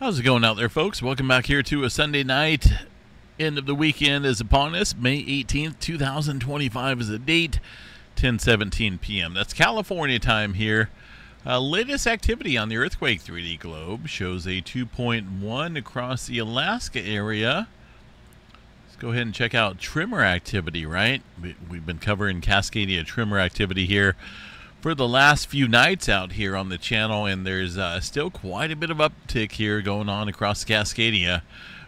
How's it going out there, folks? Welcome back here to a Sunday night. End of the weekend is upon us. May 18th, 2025 is the date. 10:17 p.m. That's California time here. Uh, latest activity on the earthquake 3D globe shows a 2.1 across the Alaska area. Let's go ahead and check out tremor activity. Right, we, we've been covering Cascadia tremor activity here for the last few nights out here on the channel, and there's uh, still quite a bit of uptick here going on across Cascadia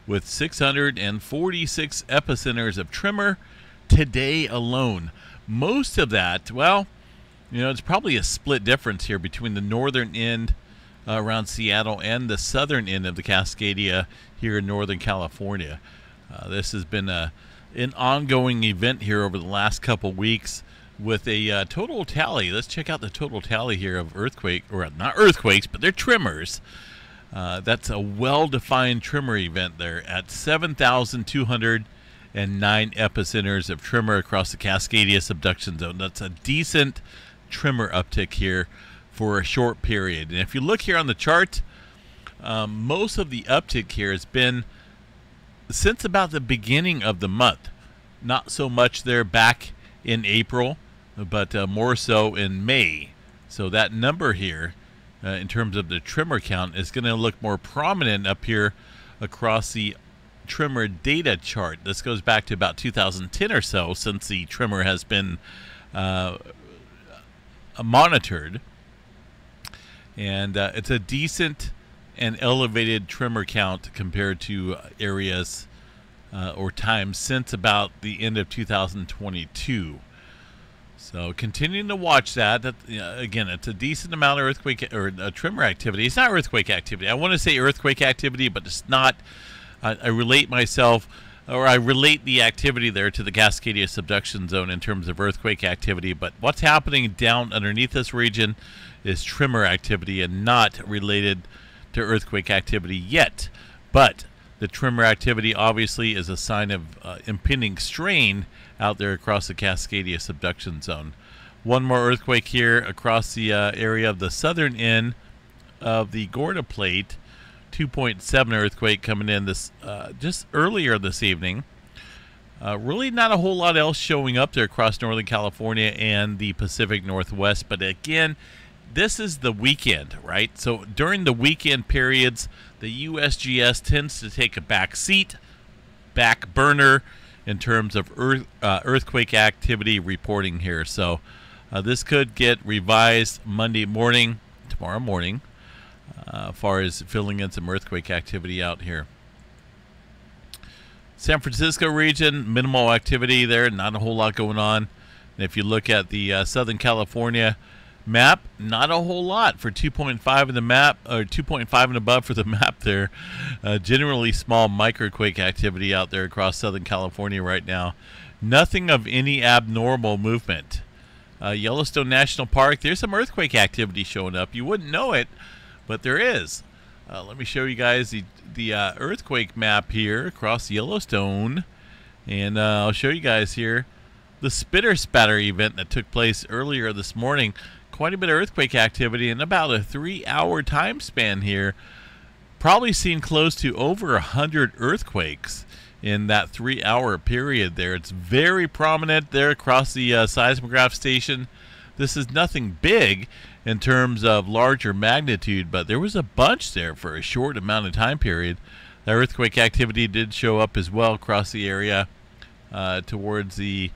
with 646 epicenters of tremor today alone. Most of that, well, you know, it's probably a split difference here between the northern end uh, around Seattle and the southern end of the Cascadia here in Northern California. Uh, this has been a, an ongoing event here over the last couple weeks with a uh, total tally. Let's check out the total tally here of earthquake, or not earthquakes, but they're tremors. Uh, that's a well-defined tremor event there at 7,209 epicenters of tremor across the Cascadia subduction zone. That's a decent tremor uptick here for a short period. And if you look here on the chart, um, most of the uptick here has been since about the beginning of the month. Not so much there back in April but uh, more so in May. So that number here, uh, in terms of the tremor count, is going to look more prominent up here across the tremor data chart. This goes back to about 2010 or so since the tremor has been uh, monitored. And uh, it's a decent and elevated tremor count compared to areas uh, or times since about the end of 2022. So continuing to watch that. That again, it's a decent amount of earthquake or uh, tremor activity. It's not earthquake activity. I want to say earthquake activity, but it's not. I, I relate myself or I relate the activity there to the Cascadia subduction zone in terms of earthquake activity. But what's happening down underneath this region is tremor activity and not related to earthquake activity yet. But the tremor activity obviously is a sign of uh, impending strain out there across the Cascadia subduction zone. One more earthquake here across the uh, area of the southern end of the Gorda Plate. 2.7 earthquake coming in this uh, just earlier this evening. Uh, really, not a whole lot else showing up there across Northern California and the Pacific Northwest. But again, this is the weekend, right? So during the weekend periods, the USGS tends to take a back seat, back burner in terms of earth, uh, earthquake activity reporting here. So uh, this could get revised Monday morning, tomorrow morning, uh, as far as filling in some earthquake activity out here. San Francisco region, minimal activity there, not a whole lot going on. And if you look at the uh, Southern California Map, not a whole lot for 2.5 in the map, or 2.5 and above for the map there. Uh, generally small microquake activity out there across Southern California right now. Nothing of any abnormal movement. Uh, Yellowstone National Park, there's some earthquake activity showing up. You wouldn't know it, but there is. Uh, let me show you guys the, the uh, earthquake map here across Yellowstone. And uh, I'll show you guys here the Spitter Spatter event that took place earlier this morning quite a bit of earthquake activity in about a three hour time span here. Probably seen close to over a hundred earthquakes in that three hour period there. It's very prominent there across the uh, seismograph station. This is nothing big in terms of larger magnitude, but there was a bunch there for a short amount of time period. The earthquake activity did show up as well across the area uh, towards the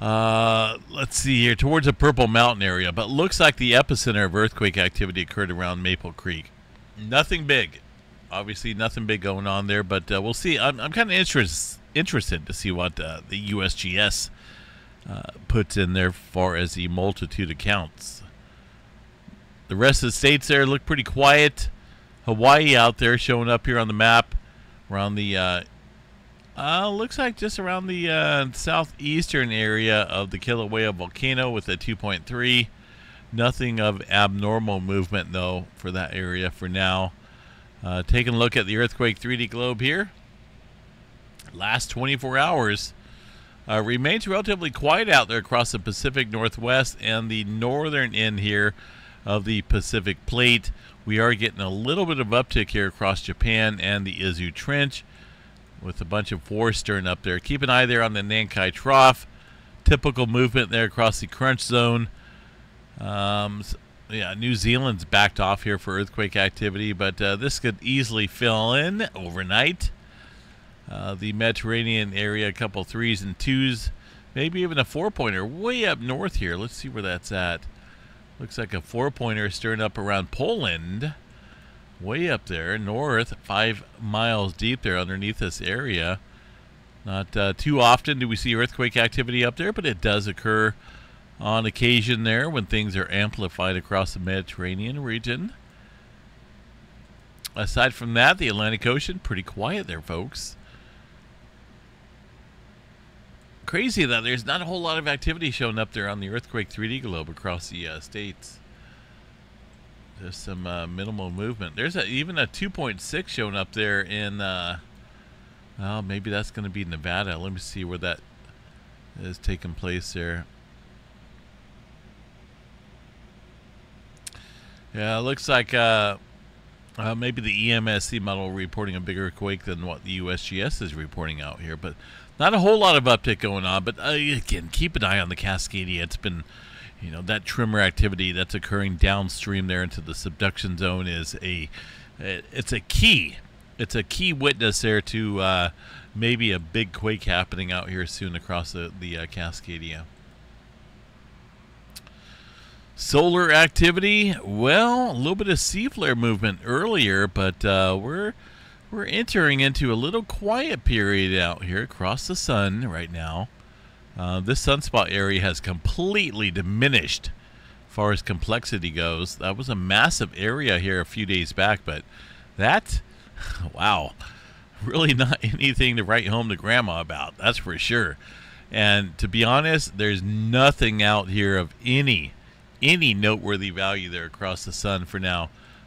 uh, let's see here, towards the Purple Mountain area, but looks like the epicenter of earthquake activity occurred around Maple Creek. Nothing big. Obviously, nothing big going on there, but uh, we'll see. I'm, I'm kind of interest, interested to see what uh, the USGS uh, puts in there far as the multitude accounts. The rest of the states there look pretty quiet. Hawaii out there showing up here on the map around the uh, looks like just around the uh, southeastern area of the Kilauea volcano with a 2.3. Nothing of abnormal movement, though, for that area for now. Uh, taking a look at the earthquake 3D globe here. Last 24 hours uh, remains relatively quiet out there across the Pacific Northwest and the northern end here of the Pacific Plate. We are getting a little bit of uptick here across Japan and the Izu Trench with a bunch of force stirring up there. Keep an eye there on the Nankai Trough. Typical movement there across the crunch zone. Um, yeah, New Zealand's backed off here for earthquake activity, but uh, this could easily fill in overnight. Uh, the Mediterranean area, a couple threes and twos, maybe even a four pointer way up north here. Let's see where that's at. Looks like a four pointer stirring up around Poland, way up there north, five miles deep there underneath this area. Not uh, too often do we see earthquake activity up there, but it does occur on occasion there when things are amplified across the Mediterranean region. Aside from that, the Atlantic Ocean, pretty quiet there, folks. Crazy that there's not a whole lot of activity showing up there on the earthquake 3D globe across the uh, states. Just some uh, minimal movement. There's a, even a 2.6 showing up there in, uh, well, maybe that's going to be Nevada. Let me see where that is taking place there. Yeah, it looks like uh, uh, maybe the EMSC model reporting a bigger quake than what the USGS is reporting out here, but not a whole lot of uptick going on. But uh, again, keep an eye on the Cascadia. It's been, you know, that tremor activity that's occurring downstream there into the subduction zone is a, it's a key, it's a key witness there to uh, maybe a big quake happening out here soon across the the uh, Cascadia. Solar activity, well, a little bit of C flare movement earlier, but uh, we're we're entering into a little quiet period out here across the sun right now. Uh, this sunspot area has completely diminished as far as complexity goes. That was a massive area here a few days back, but that, wow, really not anything to write home to grandma about. That's for sure. And to be honest, there's nothing out here of any any noteworthy value there across the sun for now,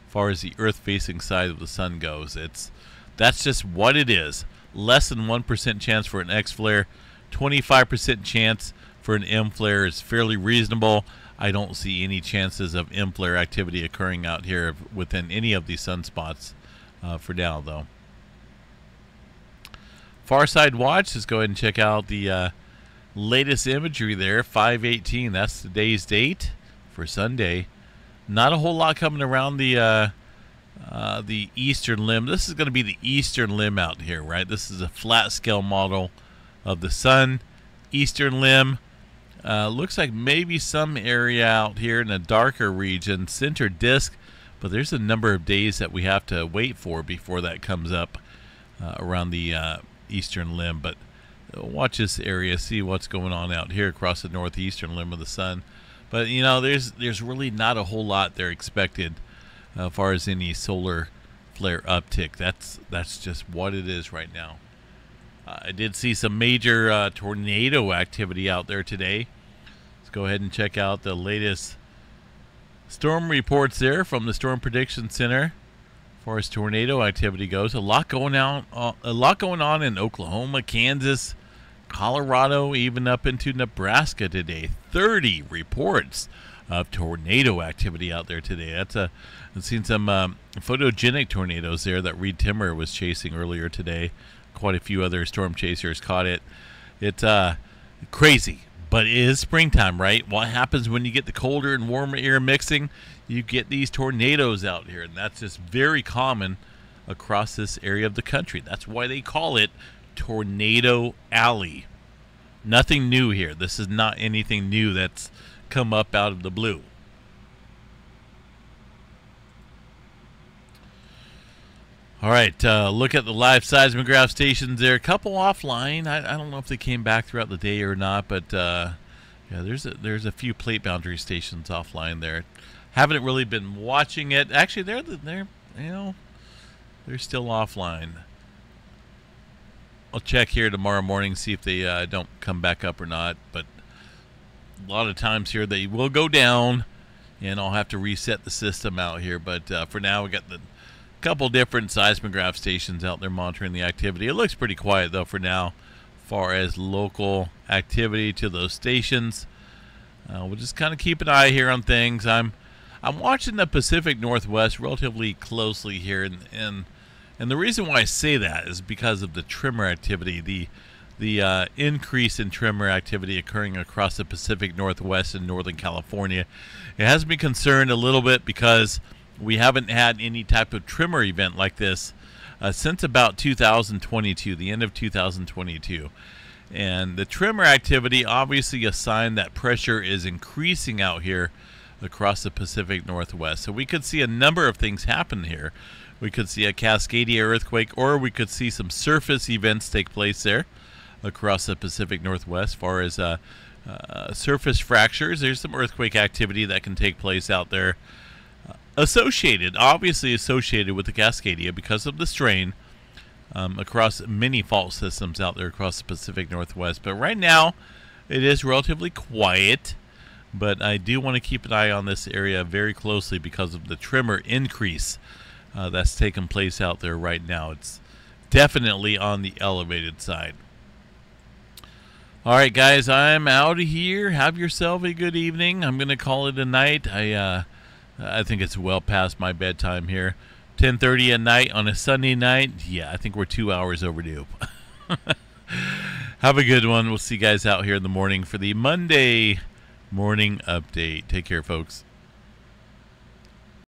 as far as the Earth facing side of the sun goes. It's that's just what it is. Less than one percent chance for an X flare, twenty five percent chance for an M flare is fairly reasonable. I don't see any chances of M flare activity occurring out here within any of these sunspots uh, for now, though. Far Side Watch, let's go ahead and check out the uh, latest imagery there. 518, that's today's date for Sunday. Not a whole lot coming around the uh, uh, the eastern limb. This is going to be the eastern limb out here, right? This is a flat scale model of the sun. Eastern limb. Uh, looks like maybe some area out here in a darker region, center disk, but there's a number of days that we have to wait for before that comes up uh, around the uh, eastern limb. But uh, watch this area, see what's going on out here across the northeastern limb of the sun. But you know, there's there's really not a whole lot there expected uh, as far as any solar flare uptick. That's that's just what it is right now. Uh, I did see some major uh, tornado activity out there today. Let's go ahead and check out the latest storm reports there from the Storm Prediction Center. As far as tornado activity goes, a lot going on. Uh, a lot going on in Oklahoma, Kansas, Colorado, even up into Nebraska today. 30 reports of tornado activity out there today. That's a I've seen some um, photogenic tornadoes there that Reed Timmer was chasing earlier today. Quite a few other storm chasers caught it. It's uh, crazy, but it is springtime, right? What happens when you get the colder and warmer air mixing? You get these tornadoes out here, and that's just very common across this area of the country. That's why they call it Tornado Alley. Nothing new here. This is not anything new that's come up out of the blue. All right, uh, look at the live seismograph stations there. A couple offline. I, I, don't know if they came back throughout the day or not, but uh, yeah, there's a, there's a few plate boundary stations offline there. Haven't really been watching it. Actually, they're they're you know they're still offline. I'll check here tomorrow morning, see if they uh, don't come back up or not. But a lot of times here they will go down, and I'll have to reset the system out here. But uh, for now, we got the couple different seismograph stations out there monitoring the activity. It looks pretty quiet though for now, far as local activity to those stations. Uh, we'll just kind of keep an eye here on things. I'm I'm watching the Pacific Northwest relatively closely here, and and and the reason why I say that is because of the tremor activity, the the uh, increase in tremor activity occurring across the Pacific Northwest and Northern California. It has me concerned a little bit because we haven't had any type of tremor event like this uh, since about 2022, the end of 2022. And the tremor activity, obviously, a sign that pressure is increasing out here across the Pacific Northwest. So we could see a number of things happen here. We could see a Cascadia earthquake, or we could see some surface events take place there across the Pacific Northwest. Far as uh, uh, surface fractures, there's some earthquake activity that can take place out there. Associated, obviously associated with the Cascadia because of the strain um, across many fault systems out there across the Pacific Northwest. But right now, it is relatively quiet. But I do want to keep an eye on this area very closely because of the tremor increase uh, that's taking place out there right now. It's definitely on the elevated side. All right, guys, I'm out of here. Have yourself a good evening. I'm going to call it a night. I uh, I think it's well past my bedtime here. 10:30 at night on a Sunday night. Yeah, I think we're 2 hours overdue. Have a good one. We'll see you guys out here in the morning for the Monday morning update. Take care, folks.